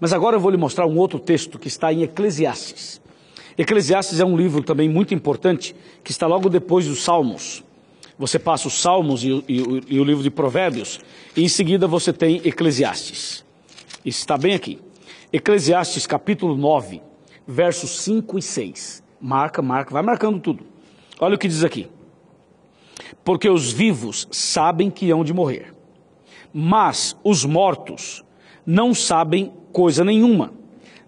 Mas agora eu vou lhe mostrar um outro texto que está em Eclesiastes. Eclesiastes é um livro também muito importante, que está logo depois dos Salmos. Você passa os Salmos e, e, e o livro de Provérbios, e em seguida você tem Eclesiastes. Isso está bem aqui. Eclesiastes capítulo 9, versos 5 e 6. Marca, marca, vai marcando tudo. Olha o que diz aqui. Porque os vivos sabem que hão de morrer, mas os mortos não sabem coisa nenhuma,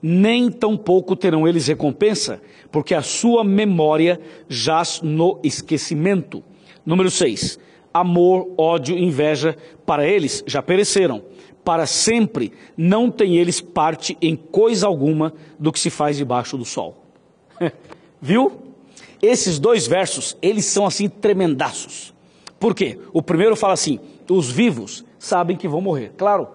nem tampouco terão eles recompensa, porque a sua memória jaz no esquecimento. Número 6. Amor, ódio, inveja, para eles já pereceram. Para sempre não têm eles parte em coisa alguma do que se faz debaixo do sol. Viu? Esses dois versos, eles são assim tremendaços. Por quê? O primeiro fala assim: os vivos sabem que vão morrer. Claro,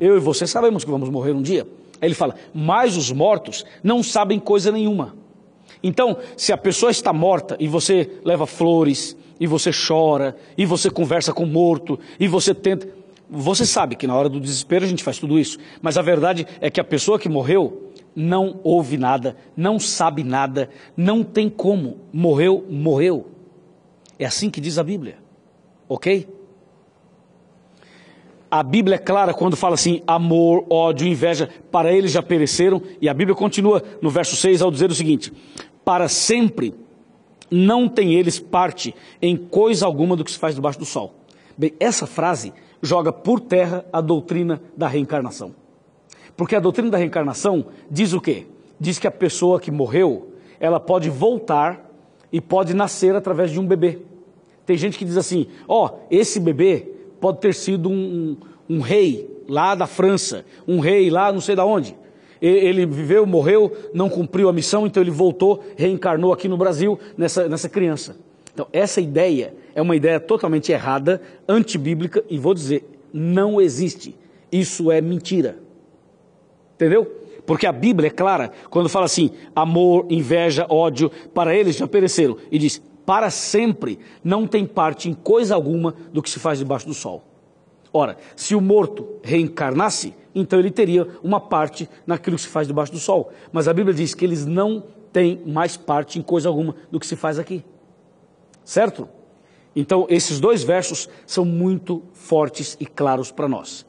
eu e você sabemos que vamos morrer um dia. Aí ele fala: mas os mortos não sabem coisa nenhuma. Então, se a pessoa está morta e você leva flores, e você chora, e você conversa com o morto, e você tenta. Você sabe que na hora do desespero a gente faz tudo isso, mas a verdade é que a pessoa que morreu não ouve nada, não sabe nada, não tem como. Morreu, morreu. É assim que diz a Bíblia. Ok? A Bíblia é clara quando fala assim: amor, ódio, inveja, para eles já pereceram. E a Bíblia continua no verso 6 ao dizer o seguinte: para sempre não tem eles parte em coisa alguma do que se faz debaixo do sol. Bem, essa frase joga por terra a doutrina da reencarnação. Porque a doutrina da reencarnação diz o quê? Diz que a pessoa que morreu, ela pode voltar e pode nascer através de um bebê. Tem gente que diz assim: ó, oh, esse bebê pode ter sido um, um, rei lá da França, um rei lá não sei da onde. Ele viveu, morreu, não cumpriu a missão, então ele voltou, reencarnou aqui no Brasil nessa, nessa criança. Então, essa ideia é uma ideia totalmente errada, antibíblica, e vou dizer, não existe. Isso é mentira. Entendeu? Porque a Bíblia é clara quando fala assim: amor, inveja, ódio, para eles já pereceram. E diz: para sempre não tem parte em coisa alguma do que se faz debaixo do sol. Ora, se o morto reencarnasse, então ele teria uma parte naquilo que se faz debaixo do sol. Mas a Bíblia diz que eles não têm mais parte em coisa alguma do que se faz aqui. Certo? Então, esses dois versos são muito fortes e claros para nós.